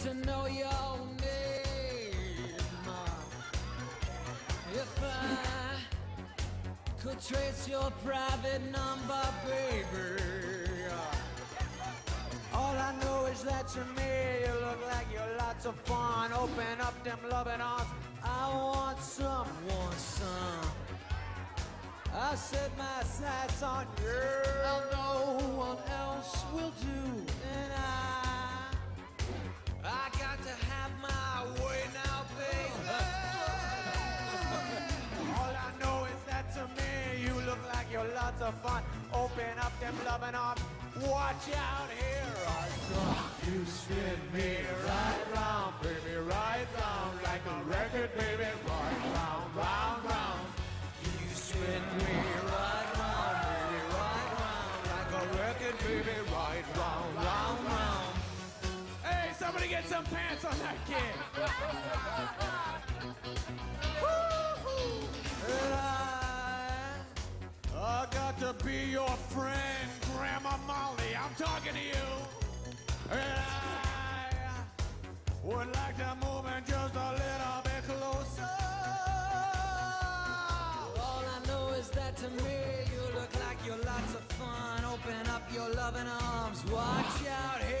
to know your name. If I could trace your private number, baby. All I know is that to me you look like you're lots of fun. Open up them loving arms. I want some, want some. I set my sights on you. No one else will do. Lots of fun. Open up them loving arms. Watch out here, I come. You spin me right round, baby, right round like a record, baby, right round, round, round. You spin me right round, baby, right round like a record, baby, right round, round, round. Hey, somebody get some pants on that kid. talking to you. And I would like to move in just a little bit closer. All I know is that to me you look like you're lots of fun. Open up your loving arms. Watch out, here